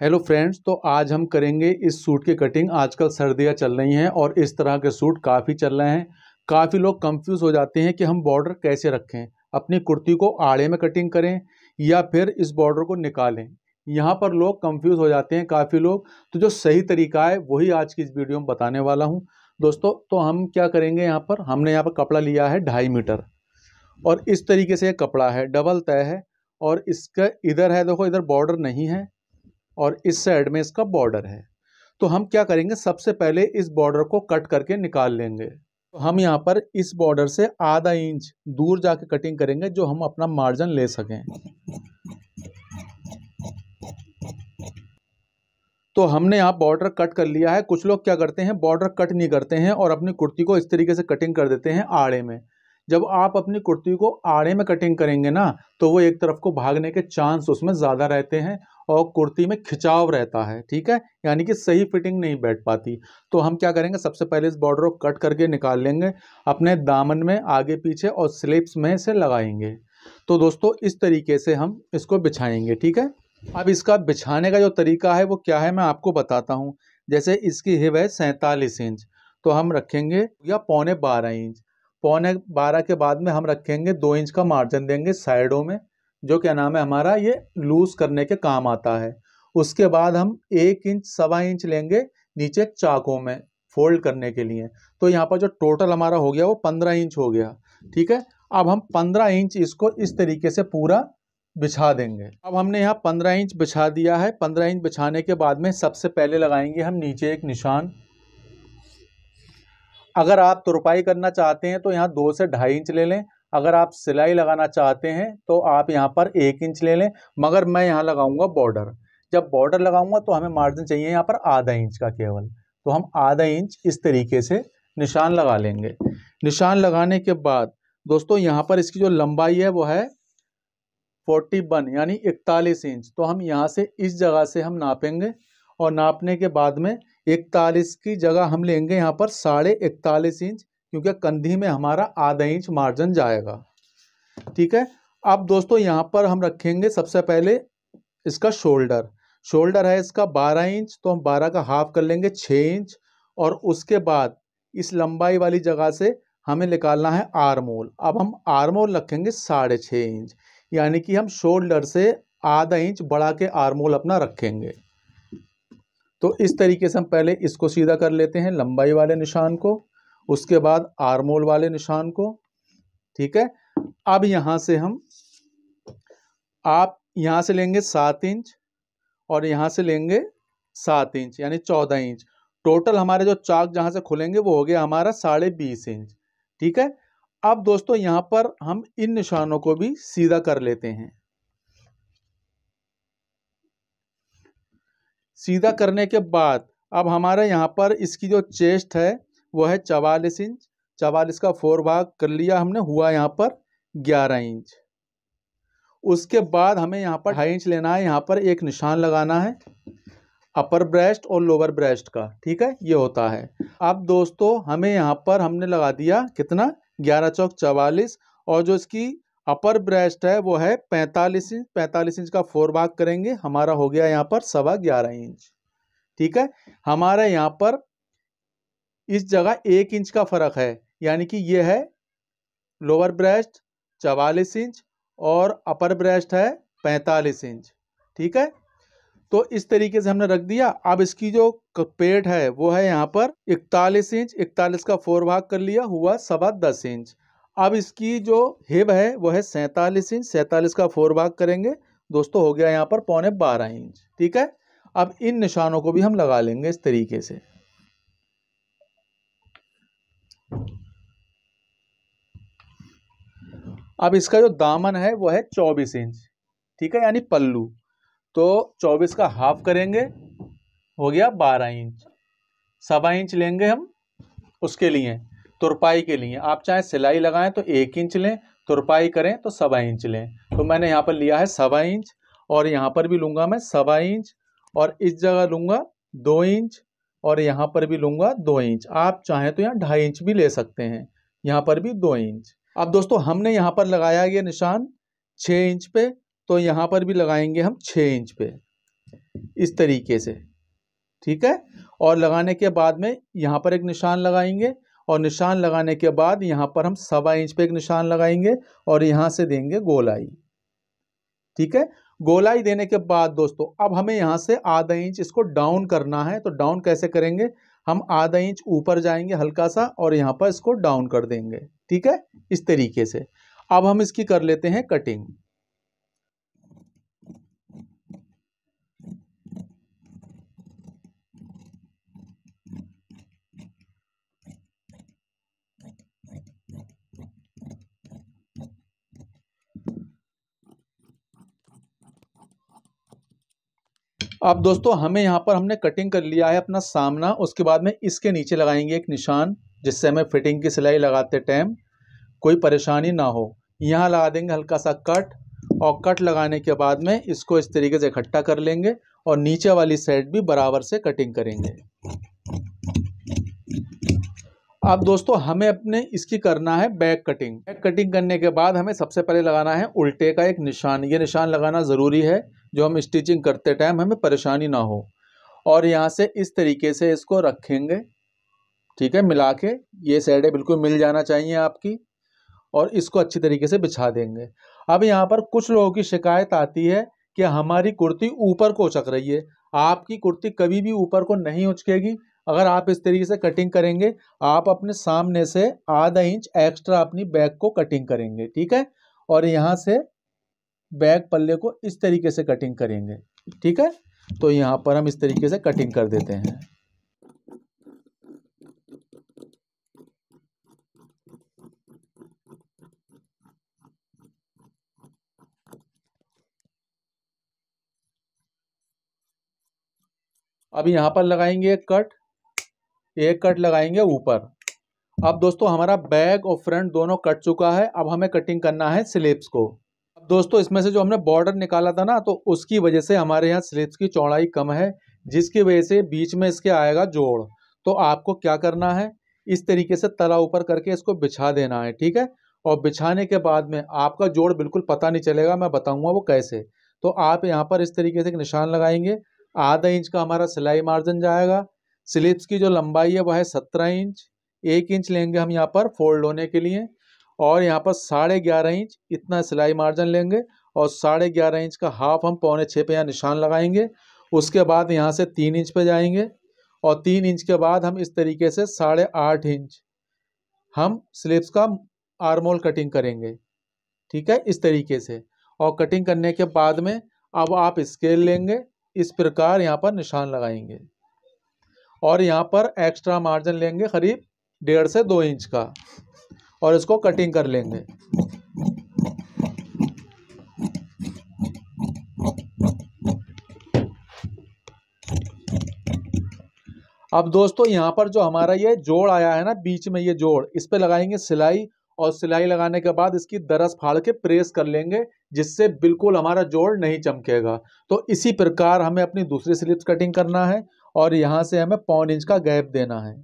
Hello friends तो आज हम करेंगे इस सूट की कटिंग आजकल सर्दियाँ चल रही हैं और इस तरह के सूट काफ़ी चल रहे हैं। काफ़ी लोग कंफ्यूज हो जाते हैं कि हम बॉर्डर कैसे रखें। अपनी कुर्ती को आड़े में कटिंग करें या फिर इस बॉर्डर को निकालें। यहाँ पर लोग कंफ्यूज हो जाते हैं काफ़ी लोग। तो जो सही तरीका है, वही आज की इस वीडियो में बताने वाला हूँ। दोस्तों तो हम क्या करेंगे यहाँ पर? हमने यहाँ पर कपड़ा लिया है ढाई मीटर। और इस तरीके से कपड़ा है डबल तय है। और इसका इधर है, देखो, इधर बॉर्डर नहीं है। और इस साइड में इसका बॉर्डर है। तो हम क्या करेंगे? सबसे पहले इस बॉर्डर को कट करके निकाल लेंगे। तो हम यहाँ पर इस बॉर्डर से आधा इंच दूर जाके कटिंग करेंगे जो हम अपना मार्जिन ले सकें। तो हमने यहाँ बॉर्डर कट कर लिया है। कुछ लोग क्या करते हैं? बॉर्डर कट नहीं करते हैं और अपनी कुर्ती को इस तरीके से कटिंग कर देते हैं आड़े में। जब आप अपनी कुर्ती को आड़े में कटिंग करेंगे ना तो वो एक तरफ़ को भागने के चांस उसमें ज़्यादा रहते हैं और कुर्ती में खिंचाव रहता है, ठीक है? यानी कि सही फिटिंग नहीं बैठ पाती। तो हम क्या करेंगे? सबसे पहले इस बॉर्डर को कट करके निकाल लेंगे, अपने दामन में आगे पीछे और स्लिप्स में से लगाएँगे। तो दोस्तों, इस तरीके से हम इसको बिछाएँगे, ठीक है? अब इसका बिछाने का जो तरीका है, वो क्या है? मैं आपको बताता हूँ। जैसे इसकी हिप है सैंतालीस इंच तो हम रखेंगे या पौने बारह इंच। पौने बारह के बाद में हम रखेंगे, दो इंच का मार्जिन देंगे साइडों में, जो क्या नाम है हमारा, ये लूज करने के काम आता है। उसके बाद हम एक इंच, सवा इंच लेंगे नीचे चाकों में फोल्ड करने के लिए। तो यहाँ पर जो टोटल हमारा हो गया, वो पंद्रह इंच हो गया, ठीक है? अब हम पंद्रह इंच इसको इस तरीके से पूरा बिछा देंगे। अब हमने यहाँ पंद्रह इंच बिछा दिया है। पंद्रह इंच बिछाने के बाद में सबसे पहले लगाएँगे हम नीचे एक निशान अगर आप तुरपाई करना चाहते हैं तो यहाँ दो से ढाई इंच ले लें। अगर आप सिलाई लगाना चाहते हैं तो आप यहाँ पर एक इंच ले लें, मगर मैं यहाँ लगाऊँगा बॉर्डर। जब बॉर्डर लगाऊँगा तो हमें मार्जिन चाहिए यहाँ पर आधा इंच का केवल। तो हम आधा इंच इस तरीके से निशान लगा लेंगे। निशान लगाने के बाद, दोस्तों, यहाँ पर इसकी जो लंबाई है, वो है फोर्टी वन, यानी इकतालीस इंच। तो हम यहाँ से इस जगह से हम नापेंगे, और नापने के बाद में इकतालीस की जगह हम लेंगे यहाँ पर साढ़े इकतालीस इंच, क्योंकि कंधी में हमारा आधा इंच मार्जिन जाएगा। ठीक है? अब दोस्तों यहाँ पर हम रखेंगे सबसे पहले इसका शोल्डर। शोल्डर है इसका बारह इंच तो हम बारह का हाफ़ कर लेंगे छः इंच, और उसके बाद इस लंबाई वाली जगह से हमें निकालना है आरमोल। अब हम आरमोल रखेंगे साढ़े छः इंच, यानी कि हम शोल्डर से आधा इंच बढ़ा के आरमोल अपना रखेंगे। तो इस तरीके से हम पहले इसको सीधा कर लेते हैं, लंबाई वाले निशान को, उसके बाद आरमोल वाले निशान को, ठीक है? अब यहाँ से हम, आप यहाँ से लेंगे सात इंच और यहाँ से लेंगे सात इंच, यानी चौदह इंच। टोटल हमारे जो चाक जहाँ से खुलेंगे वो हो गया हमारा साढ़े बीस इंच, ठीक है? अब दोस्तों यहाँ पर हम इन निशानों को भी सीधा कर लेते हैं। सीधा करने के बाद अब हमारे यहाँ पर इसकी जो चेस्ट है, वो है चवालीस इंच। चवालीस का फोर भाग कर लिया हमने, हुआ यहाँ पर ग्यारह इंच। उसके बाद हमें यहाँ पर ढाई इंच लेना है, यहाँ पर एक निशान लगाना है, अपर ब्रेस्ट और लोअर ब्रेस्ट का, ठीक है? ये होता है। अब दोस्तों, हमें यहाँ पर हमने लगा दिया कितना? ग्यारह चौक चवालीस और जो इसकी अपर ब्रेस्ट है, वो है पैंतालीस इंच पैंतालीस इंच का फोर भाग करेंगे। हमारा हो गया यहाँ पर सवा ग्यारह इंच। ठीक है? हमारा यहाँ पर इस जगह एक इंच का फ़र्क है, यानी कि ये है लोअर ब्रेस्ट चवालीस इंच और अपर ब्रेस्ट है पैंतालीस इंच। ठीक है? तो इस तरीके से हमने रख दिया। अब इसकी जो पेट है, वो है यहाँ पर इकतालीस इंच, इकतालीस का फोर भाग कर लिया, हुआ सवा दस इंच। अब इसकी जो हिब है, वो है सैंतालीस इंच, सैंतालीस का फोर भाग करेंगे। दोस्तों, हो गया यहाँ पर पौने बारह इंच, ठीक है? अब इन निशानों को भी हम लगा लेंगे इस तरीके से। अब इसका जो दामन है, वो है चौबीस इंच, ठीक है? यानी पल्लू। तो चौबीस का हाफ़ करेंगे, हो गया बारह इंच। सवा इंच लेंगे हम उसके लिए। तुरपाई के लिए। आप चाहे सिलाई लगाएँ तो एक इंच लें, तुरपाई करें तो सवा इंच लें। तो मैंने यहाँ पर लिया है सवा इंच और यहाँ पर भी लूँगा मैं सवा इंच और इस जगह लूँगा दो इंच और यहाँ पर भी लूँगा दो इंच। आप चाहें तो यहाँ ढाई इंच भी ले सकते हैं। यहाँ पर भी दो इंच। अब दोस्तों, हमने यहाँ पर लगाया ये निशान छः इंच पे तो यहाँ पर भी लगाएँगे हम छः इंच पे। इस तरीके से। ठीक है? और लगाने के बाद में यहाँ पर एक निशान लगाएँगे। और निशान लगाने के बाद यहाँ पर हम सवा इंच पे एक निशान लगाएँगे और यहाँ से देंगे गोलाई। ठीक है? गोलाई देने के बाद दोस्तों, अब हमें यहाँ से आधा इंच इसको डाउन करना है। तो डाउन कैसे करेंगे? हम आधा इंच ऊपर जाएँगे हल्का सा और यहाँ पर इसको डाउन कर देंगे। ठीक है? इस तरीके से। अब हम इसकी कर लेते हैं कटिंग। अब दोस्तों, हमें यहाँ पर हमने कटिंग कर लिया है अपना सामना, उसके बाद में इसके नीचे लगाएँगे एक निशान, जिससे हमें फिटिंग की सिलाई लगाते टाइम कोई परेशानी ना हो। यहाँ लगा देंगे हल्का सा कट और कट लगाने के बाद में इसको इस तरीके से इकट्ठा कर लेंगे और नीचे वाली साइड भी बराबर से कटिंग करेंगे। अब दोस्तों, हमें अपने इसकी करना है बैक कटिंग। बैक कटिंग करने के बाद हमें सबसे पहले लगाना है उल्टे का एक निशान। ये निशान लगाना ज़रूरी है, जो हम स्टिचिंग करते टाइम हमें परेशानी ना हो। और यहाँ से इस तरीके से इसको रखेंगे, ठीक है, मिला के। ये साइडें बिल्कुल मिल जाना चाहिए आपकी और इसको अच्छी तरीके से बिछा देंगे। अब यहाँ पर कुछ लोगों की शिकायत आती है कि हमारी कुर्ती ऊपर को उचक रही है। आपकी कुर्ती कभी भी ऊपर को नहीं उचकेगी अगर आप इस तरीके से कटिंग करेंगे, आप अपने सामने से आधा इंच एक्स्ट्रा अपनी बैक को कटिंग करेंगे, ठीक है? और यहाँ से बैक पल्ले को इस तरीके से कटिंग करेंगे, ठीक है? तो यहाँ पर हम इस तरीके से कटिंग कर देते हैं। अब यहाँ पर लगाएँगे एक कट एक कट लगाएँगे ऊपर। अब दोस्तों, हमारा बैक और फ्रंट दोनों कट चुका है। अब हमें कटिंग करना है स्लिप्स को। अब दोस्तों, इसमें से जो हमने बॉर्डर निकाला था ना तो उसकी वजह से हमारे यहाँ स्लिप्स की चौड़ाई कम है, जिसकी वजह से बीच में इसके आएगा जोड़। तो आपको क्या करना है? इस तरीके से तला ऊपर करके इसको बिछा देना है, ठीक है? और बिछाने के बाद में आपका जोड़ बिल्कुल पता नहीं चलेगा, मैं बताऊँगा वो कैसे। तो आप यहाँ पर इस तरीके से एक निशान लगाएँगे। आधा इंच का हमारा सिलाई मार्जिन जाएगा। स्लिप्स की जो लंबाई है, वह है सत्रह इंच। एक इंच लेंगे हम यहाँ पर फोल्ड होने के लिए और यहाँ पर साढ़े ग्यारह इंच इतना सिलाई मार्जिन लेंगे और साढ़े ग्यारह इंच का हाफ़ हम पौने छः पे यहाँ निशान लगाएँगे। उसके बाद यहाँ से तीन इंच पे जाएँगे और तीन इंच के बाद हम इस तरीके से साढ़े आठ इंच हम स्लिप्स का आर्मोल कटिंग करेंगे। ठीक है? इस तरीके से। और कटिंग करने के बाद में अब आप स्केल लेंगे, इस प्रकार यहाँ पर निशान लगाएँगे। और यहाँ पर एक्स्ट्रा मार्जिन लेंगे करीब डेढ़ से दो इंच का और इसको कटिंग कर लेंगे। अब दोस्तों यहाँ पर जो हमारा ये जोड़ आया है ना, बीच में ये जोड़, इस पर लगाएँगे सिलाई और सिलाई लगाने के बाद इसकी दरस फाड़ के प्रेस कर लेंगे, जिससे बिल्कुल हमारा जोड़ नहीं चमकेगा। तो इसी प्रकार हमें अपनी दूसरी स्लिप्स कटिंग करना है और यहाँ से हमें पौन इंच का गैप देना है।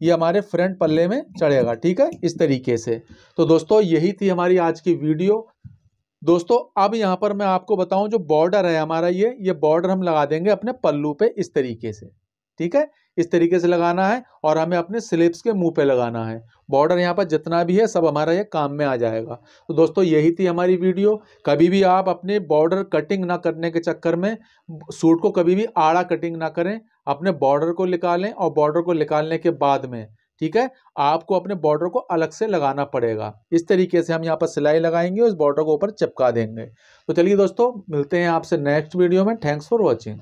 ये हमारे फ्रंट पल्ले में चढ़ेगा, ठीक है? इस तरीके से। तो दोस्तों, यही थी हमारी आज की वीडियो। दोस्तों, अब यहाँ पर मैं आपको बताऊँ जो बॉर्डर है हमारा ये ये बॉर्डर हम लगा देंगे अपने पल्लू पे इस तरीके से, ठीक है? इस तरीके से लगाना है और हमें अपने स्लिप्स के मुँह पे लगाना है। बॉर्डर यहाँ पर जितना भी है, सब हमारा ये काम में आ जाएगा। तो दोस्तों, यही थी हमारी वीडियो कभी भी आप अपने बॉर्डर कटिंग ना करने के चक्कर में सूट को कभी भी आड़ा कटिंग ना करें। अपने बॉर्डर को निकालें और बॉर्डर को निकालने के बाद में, ठीक है? आपको अपने बॉर्डर को अलग से लगाना पड़ेगा। इस तरीके से हम यहाँ पर सिलाई लगाएँगे और इस बॉर्डर को ऊपर चिपका देंगे। तो चलिए दोस्तों, मिलते हैं आपसे नेक्स्ट वीडियो में। Thanks for watching